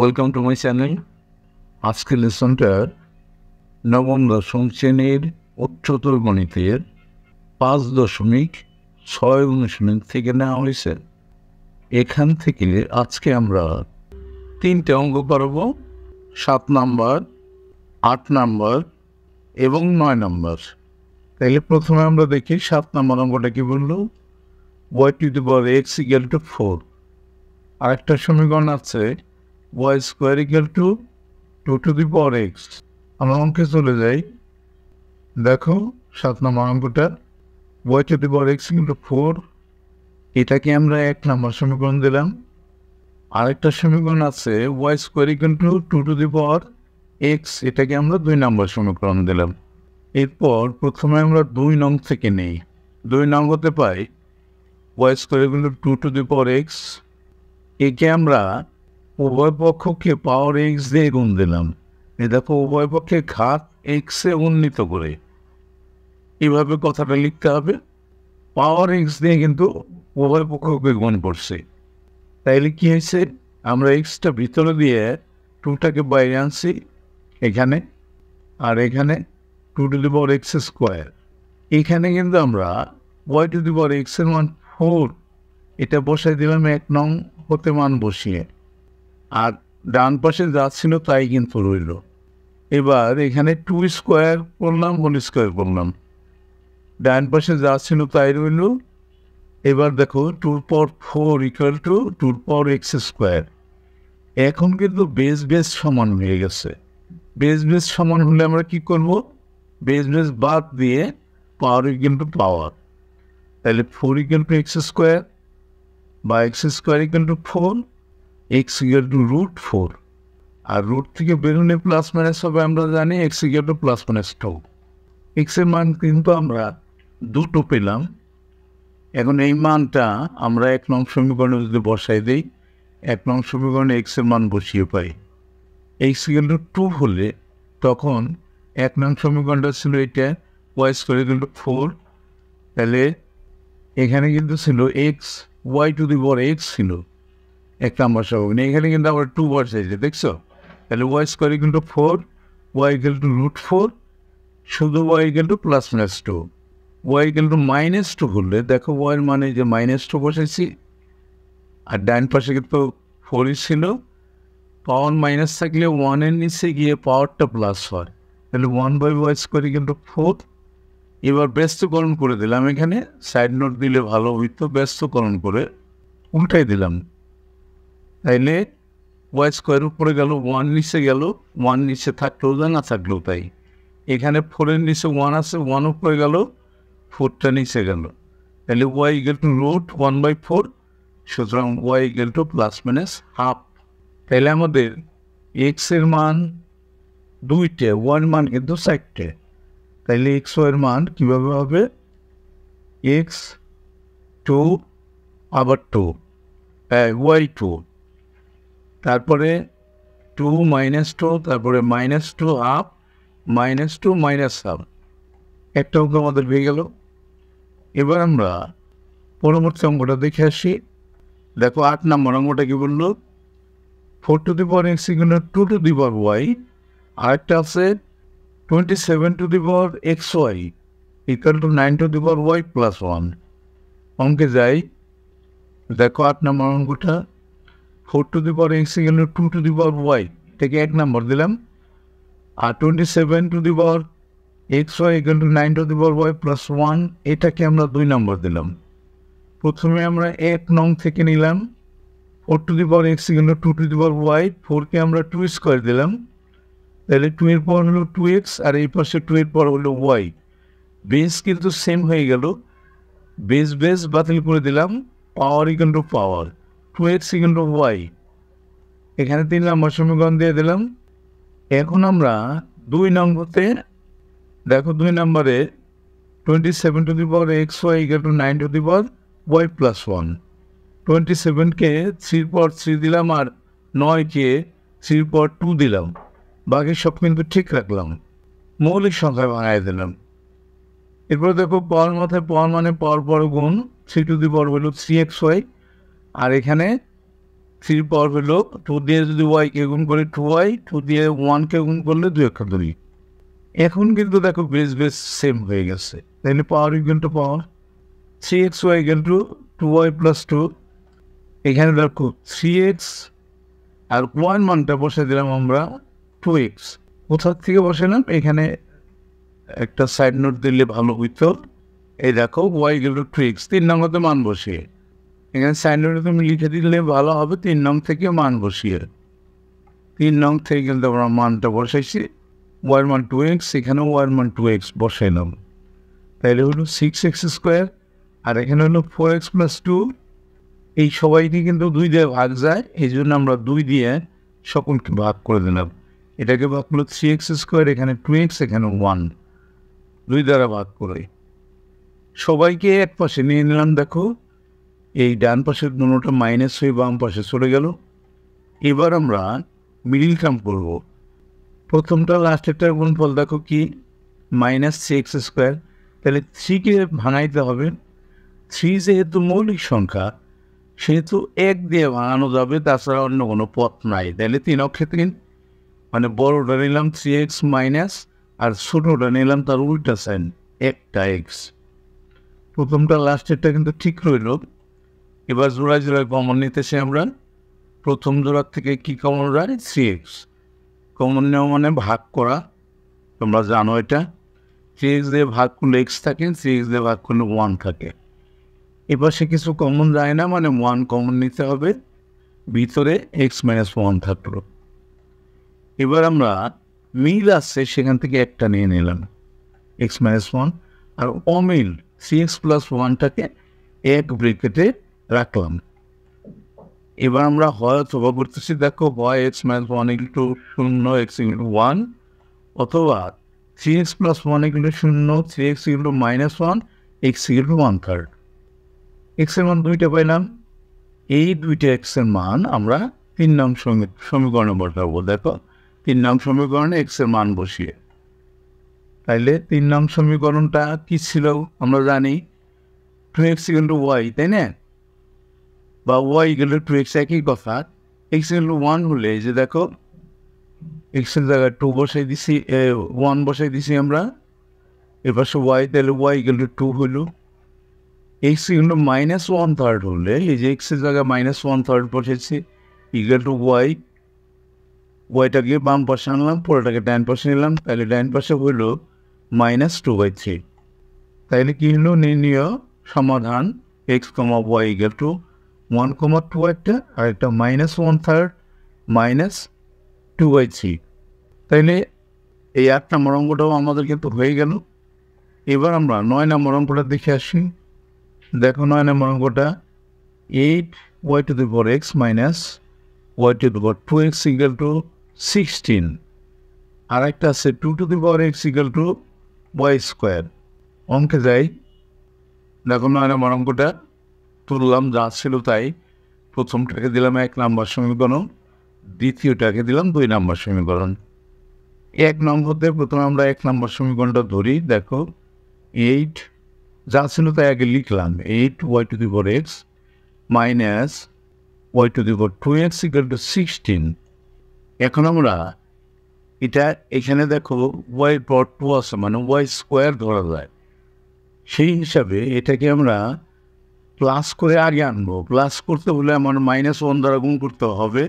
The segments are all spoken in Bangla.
Welcome to my channel. আজকের লেসনটা নবম দশম শ্রেণির উচ্চতর গণিতের পাঁচ দশমিক ছয় অনুশীলন থেকে নেওয়া হয়েছে। এখান থেকে আজকে আমরা তিনটে অঙ্ক করব সাত নাম্বার, আট নাম্বার এবং নয় নাম্বার। তাইলে প্রথমে আমরা দেখি সাত নাম্বার অঙ্কটা কি বলল? Y to the power X equal to four আরেকটা সমীকরণ আছে Y square equal to two to the power X আমরা অঙ্কে চলে যাই। দেখো, সাত নম্বর অঙ্কটা। Y to the power X to four এটাকে আমরা এক নম্বর সমীকরণ দিলাম। আরেকটা সমীকরণ আছে Y square equal to two to the power X এটাকে আমরা দুই নম্বর সমীকরণ দিলাম। এরপর প্রথমে আমরা দুই নং থেকে নেই। দুই নং হতে পাই Y square equal to two to the power X একে আমরা উভয় পক্ষকে পাওয়ার এক্স দিয়ে গুণ দিলাম। এ দেখো, উভয় পক্ষে ঘাত এক্সে উন্নীত করে। এভাবে কথাটা লিখতে হবে। পাওয়ার এক্স দিয়ে কিন্তু উভয় পক্ষকে গুণ করছে। তাইলে কী হয়েছে? আমরা এক্সটা ভিতরে দিয়ে টুটাকে বাইরে আনছি, এখানে, আর এখানে two to the power X square এখানে কিন্তু আমরা ওয়াই টু দি পাওয়ার এক্সের মান ফোর এটা বসাই দিলাম এক নং, হতে মান বসিয়ে। আর ডান পাশে যা ছিল তাই কিন্তু রইল। এবার এখানে টু স্কোয়ার করলাম হোল স্কোয়ার করলাম। ডান পাশে যা ছিল তাই রইল। এবার দেখো টুর পর ফোর ইকুয়াল টু টুর পর এক্স স্কোয়ার এখন কিন্তু বেস বেস সমান হয়ে গেছে। বেস বেস সমান হলে আমরা কি করব? বেস বেস বাদ দিয়ে পাওয়ার ইকুয়াল টু পাওয়ার তাহলে four equal to X square বা X square equal to four X equal to root four R root থেকে বেরোলে প্লাস মাইনাস হবে, আমরা জানি X equal to plus minus two এক্সের মান কিন্তু আমরা দুটো পেলাম। এখন এই মানটা আমরা এক নং সমীকরণে যদি বসাই দিই, এক নং সমীকরণে এক্সের মান বসিয়ে পাই। এক্স ইকুয়াল টু টু হলে তখন এক নং সমীকরণটা ছিল এটা ওয়াই স্কোয়ার টু ফোর তাহলে এখানে কিন্তু ছিল x Y to the power x ছিল। এক নাম্বার সমীকরণ এখানে কিন্তু আবার টু বসাইছে দেখছ? তাহলে Y square equal to four Y equal to root four শুধু Y equal to plus minus two Y equal to minus two করলে দেখো ওয়াইয়ের মানে যে মাইনাস টু বসাইছি আর ডাইন পাশে কিন্তু ফোরই ছিল। পাওয়ার মাইনাস থাকলে ওয়ানের নিচে গিয়ে পাওয়ারটা প্লাস হয়। তাহলে one by Y square to four এবার ব্যস্তকরণ করে দিলাম এখানে। সাইড নোট দিলে ভালো হইতো, ব্যস্তকরণ করে উল্টাই দিলাম। তাইলে ওয়াই স্কোয়ার উপরে গেল, ওয়ান নিচে গেল, ওয়ান নিচে থাকলেও যা না থাকলেও তাই। এখানে ফোরের নিচে ওয়ান আছে, ওয়ান উপরে গেল, ফোরটা নিচে গেল। তাহলে Y equal to root one by four সুতরাং Y equal to plus minus half তাহলে আমাদের এক্সের মান দুইটে ওয়ান মান কিন্তু চারটে। তাইলে এক্স ওয়ের মান কীভাবে হবে? এক্স টু আবার টু ওয়াই টু তারপরে টু মাইনাস টু তারপরে মাইনাস টু আপ মাইনাস টু মাইনাস হাফ একটা অঙ্ক আমাদের হয়ে গেল। এবার আমরা পরবর্তী অঙ্কটা দেখে আসি। দেখো, আট নম্বর অঙ্কটা কি বলল? Four to the power x equal two two the power y আরেকটা আছে twenty seven to the power x Y equal to nine to the power Y plus one অঙ্কে যাই। দেখো, আট নম্বর অঙ্কটা। Four to the power x equal two two the power Y এটাকে এক নম্বর দিলাম। আর twenty seven to the power x Y equal to nine to the power Y plus one এটাকে আমরা দুই নম্বর দিলাম। প্রথমে আমরা এক নং থেকে নিলাম। Four to the power x equal two two the power y ফোরকে আমরা টু স্কোয়ার দিলাম। তাহলে টু এর পর হলো টু এক্স আর এই পাশে টু এর পর হলো ওয়াই বেস কিন্তু সেম হয়ে গেল। বেস বেস বাতিল করে দিলাম। Power equal to power two X equal to Y এখানে তিন নম্বর সমীকরণ দিয়ে দিলাম। এখন আমরা দুই নম্বরতে, দেখো দুই নম্বরে twenty seven to the power X Y equal to nine to the power Y plus one twenty সেভেনকে থ্রির পর থ্রি দিলাম আর নয়কে থ্রির পর টু দিলাম। বাকি সব কিন্তু ঠিক রাখলাম। মৌলিক সংখ্যা বানাই দিলাম। এরপর দেখো পাওয়ার মাথায় পাওয়ার মানে পাওয়ার পর গুণ থ্রি টু দি পাওয়ার হলো থ্রি এক্স ওয়াই আর এখানে থ্রি পাওয়ার হলো টু দিয়ে যদি ওয়াইকে গুণ করে টু ওয়াই টু দিয়ে ওয়ানকে গুণ করলে দুই একটা দুই। এখন কিন্তু দেখো বেস বেস সেম হয়ে গেছে। তাহলে power equal to power three X Y equal to two Y plus two এখানে দেখো থ্রি এক্স আর ওয়ান মানটা বসে দিলাম আমরা টু এক্স কোথার থেকে বসালাম এখানে একটা সাইড নোট দিলে ভালো হইতো। এই দেখো ওয়াই গেল টু এক্স তিন নম্বরতে মান বসিয়ে। এখানে নোটে তুমি লিখে দিলে ভালো হবে, তিন নং থেকে মান বসিয়ে। তিন নং থেকে কিন্তু আমরা মানটা বসাইছি ওয়ার মান টু এক্স এখানেও ওয়ার মান টু এক্স বসাইলাম তাহলে হলো সিক্স এক্স স্কোয়ার, আর এখানে হলো ফোর এক্স প্লাস টু এই সবাইকে কিন্তু দুই দিয়ে ভাগ যায় এই জন্য আমরা দুই দিয়ে সকলকে ভাগ করে দিলাম। এটাকে ভাগ করল থ্রি এক্স স্কোয়ার, এখানে টু এক্স, এখানে ওয়ান দুই দ্বারা ভাগ করে। সবাইকে এক পাশে নিয়ে নিলাম, দেখো। এই ডান পাশের দুটোটা মাইনাস হয়ে বাম পাশে চলে গেল। এবার আমরা মিডিল টার্ম করব। প্রথমটা লাস্টেরটার গুণফল দেখো কি? মাইনাস থ্রি এক্স স্কোয়ার তাহলে থ্রিকে ভাঙাইতে হবে। থ্রি যেহেতু মৌলিক সংখ্যা, সেহেতু এক দিয়ে ভাঙানো যাবে, তাছাড়া অন্য কোনো পথ নাই। তাহলে তিন অক্ষে তিন। মানে বড়োটা নিলাম থ্রি এক্স মাইনাস আর ছোটোটা নিলাম তার উল্টা সাইন একটা এক্স প্রথমটা লাস্টেরটা কিন্তু ঠিক রইল। এবার জোড়া জোড়ায় কমন নিতেছি আমরা। প্রথম জোড়ার থেকে কি কমন রায় থ্রি এক্স কমন নেওয়া মানে ভাগ করা। তোমরা জানো এটা। থ্রি এক্স দিয়ে ভাগ করলে এক্স থাকে থ্রি এক্স দিয়ে ভাগ করলে ওয়ান থাকে। এবার সে কিছু কমন যায় না মানে ওয়ান কমন নিতে হবে। ভিতরে এক্স মাইনাস ওয়ান থাকল। এবার আমরা মিল আসছে সেখান থেকে একটা নিয়ে নিলাম। এক্স মাইনাস ওয়ান আর অমিল সি এক্স প্লাস ওয়ানটাকে এক ব্রেকেটে রাখলাম। এবার আমরা হয় অথবা করতেছি, দেখো হয় এক্স মাইনাস ওয়ান ইন্টু শূন্য এক্স ইন্টু ওয়ান অথবা three X plus one into শূন্য three X into minus one X into one third এক্সের মান দুইটা পাইলাম। এই দুইটা এক্সের মান আমরা তিন নং সমীকরণে বসাবো, দেখো। তিন নং সমীকরণে এক্সের মান বসিয়ে। তাইলে তিন নং সমীকরণটা কি ছিল আমরা জানি। Two X equal to Y তাই না? বা ওয়াই ইকুয়াল টু এক্স একই কথা এক্স ইকুয়াল ওয়ান হলে যে দেখো এক্সের জায়গায় টু বসাই দিছি ওয়ান বসাই দিছি আমরা, এবার সে ওয়াই তাহলে ওয়াই ইকুয়াল টু টু হলো X equal minus one third হলে, এই যে এক্সের জায়গায় মাইনাস ওয়ান থার্ড বসেছি ইকুয়াল টু ওয়াই ওয়াইটাকে বাম পাশে আনলাম পরেটাকে ডাইন পাশে নিলাম, তাহলে ডাইন পাশে হইল মাইনাস টু বাই থ্রি তাইলে কী হলো নির্ণীয় সমাধান X comma Y equal to one comma two একটা আর একটা minus one third minus two by three তাইলে এই আট নম্বর অঙ্কটাও আমাদের কিন্তু হয়ে গেল। এবার আমরা নয় নম্বর অঙ্কটা দেখে আসি। দেখো নয় নম্বর অঙ্কটা eight Y to the four X minus Y to the four two X equal to sixteen আর একটা আছে two to the power X equal to Y square অঙ্কে যাই। দেখো নয় নম্বর অঙ্কটা তুললাম, যা ছিল তাই। প্রথমটাকে দিলাম এক নাম্বার সমীকরণ, দ্বিতীয়টাকে দিলাম দুই নাম্বার সমীকরণ। এক নম্বরতে প্রথমে আমরা এক নাম্বার সমীকরণটা ধরি, দেখো, এইট, যা ছিল তাই আগে লিখলাম, eight Y to the four X minus Y to the four two X equal to sixteen. এখন আমরা এটা এখানে দেখো, ওয়াই পর টু আছে মানে ওয়াই স্কোয়ার ধরা যায়। সেই হিসাবে এটাকে আমরা প্লাস করে আগে আনব। প্লাস করতে হলে আমার মাইনাস ওয়ান দ্বারা গুণ করতে হবে।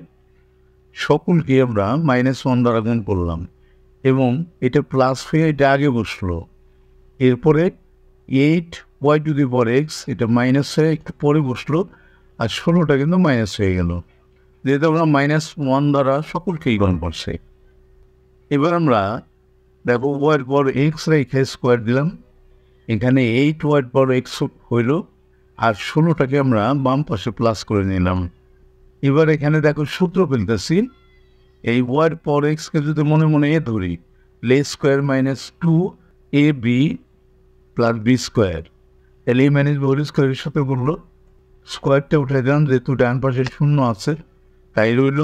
সকলকে আমরা মাইনাস ওয়ান দ্বারা গুণ করলাম। এবং এটা প্লাস হয়ে এটা আগে বসল। এরপরে eight Y to the power x এটা মাইনাস হয়ে একটু পরে বসল। আর ষোলোটা কিন্তু মাইনাস হয়ে গেল। যেহেতু আমরা মাইনাস ওয়ান দ্বারা সকলকেই গ্রহণ করছে। এবার আমরা দেখো ওয়ার পর এক্স রেখে স্কোয়ার দিলাম। এখানে এইট ওয়ার পর এক্স হইল। আর ষোলোটাকে আমরা বাম পাশে প্লাস করে নিলাম। এবার এখানে দেখো সূত্র ফেলতেছি। এই ওয়ার পর এক্সকে যদি মনে মনে এ ধরি, লে square minus two A B plus B square তাহলে এই মাইনাস হোল স্কোয়ারের সাথে বলল স্কোয়ারটা উঠে দিলাম, যেহেতু ডান পাশে শূন্য আছে, তাই রইল।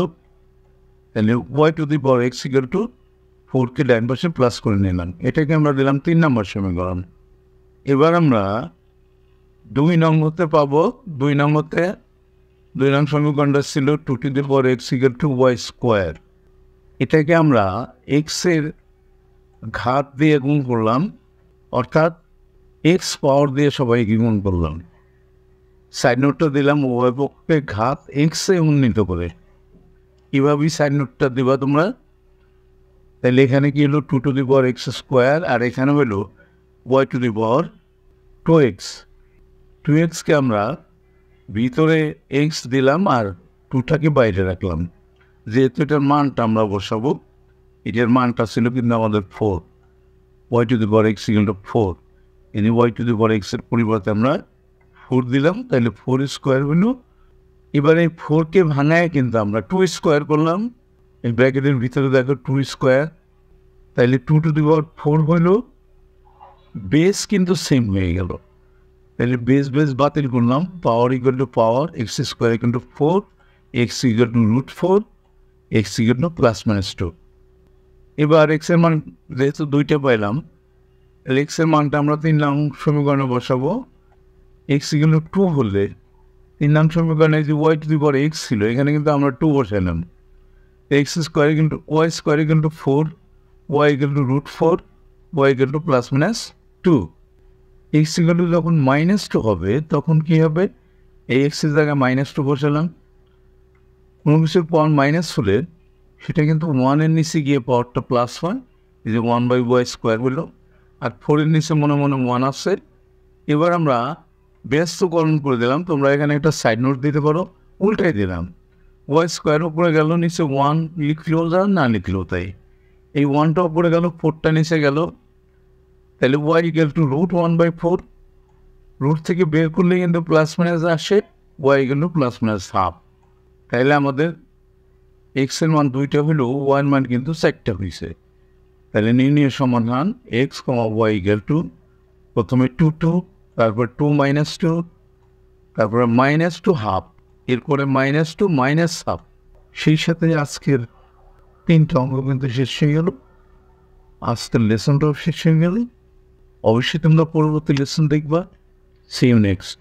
তাহলে Y to the power X equal to ফোরকে ডান পাশে প্লাস করে নিলাম। এটাকে আমরা দিলাম তিন নম্বর সমীকরণ। এবার আমরা দুই নম্বরতে পাবো, দুই নম্বরতে দুই নং সমীকরণটা ছিল two to the power X equal to Y square এটাকে আমরা এক্সের ঘাত দিয়ে গুণ করলাম, অর্থাৎ এক্স পাওয়ার দিয়ে সবাইকে গুণ করলাম। সাইড নোটটা দিলাম উভয় পক্ষে ঘাত এক্সে উন্নীত করে। কীভাবেই সাইড নোটটা দিবা তোমরা? তাহলে এখানে কি হলো? Two to the power x square আর এখানে হলো y to the power two x two এক্সকে আমরা ভিতরে এক্স দিলাম আর টুটাকে বাইরে রাখলাম। যেহেতু এটার মানটা আমরা বসাবো, এটার মানটা ছিল কিন্তু আমাদের four y to the power x equal to four এনে ওয়াই টু দি পাওয়ার এক্সের পরিবর্তে আমরা ফোর দিলাম, তাহলে ফোর স্কোয়ার হলো। এবার এই ফোরকে ভাঙায় কিন্তু আমরা টু স্কোয়ার করলাম। এই ব্র্যাকেটের ভিতরে দেখো টু স্কোয়ার তাইলে two to the power four হলো। বেস কিন্তু সেম হয়ে গেল। তাহলে বেস বেস বাতিল করলাম power equal to power x square equal to four x equal to root four x equal to plus minus two এবার এক্সের মান, যেহেতু দুইটা পাইলাম, তাহলে এক্সের মানটা আমরা তিন নং সমীকরণে বসাবো। এক্স ইকুয়াল টু টু হলে তিন নং সমীকরণে যে y to the power x ছিল, এখানে কিন্তু আমরা টু বসালাম এক্স স্কোয়ার কিন্তু ওয়াই স্কোয়ার কিন্তু four y equal to root four y equal to plus minus two x equal যখন মাইনাস টু হবে, তখন কী হবে? এই এক্সের জায়গায় মাইনাস টু বসালাম। কোনো কিছুর পাওয়ার মাইনাস হলে সেটা কিন্তু ওয়ানের নিচে গিয়ে পাওয়ারটা প্লাস হয়। এই যে ওয়ান বাই ওয়াই স্কোয়ার হলো। আর ফোরের নিচে মনে মনে ওয়ান আসছে এবার আমরা ব্যস্তকরণ করে দিলাম। তোমরা এখানে একটা সাইড নোট দিতে পারো। উল্টাই দিলাম। ওয়াই স্কোয়ার উপরে গেল, নিচে ওয়ান লিখলেও যা, না লিখলেও তাই। এই ওয়ানটা উপরে গেল ফোরটা নিচে গেল। তাহলে y equal to root one by four root থেকে বের করলে কিন্তু প্লাস মাইনাস আসে y equal to plus minus half তাহলে আমাদের এক্স এক্সের মান দুইটা হলেও ওয়ান মান কিন্তু চারটা হয়েছে তাহলে নির্ণয় সমাধান x comma y equal to প্রথমে টু টু তারপর টু মাইনাস টু তারপরে মাইনাস টু হাফ এরপরে মাইনাস টু মাইনাস হাফ সেই সাথে আজকের তিনটা অঙ্ক কিন্তু শেষ হয়ে গেল। আজকের লেসনটাও শেষ হয়ে গেল। अवश्य तुम लोग पूर्व तिलसन देखवा सी यू नेक्स्ट